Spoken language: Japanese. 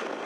うん。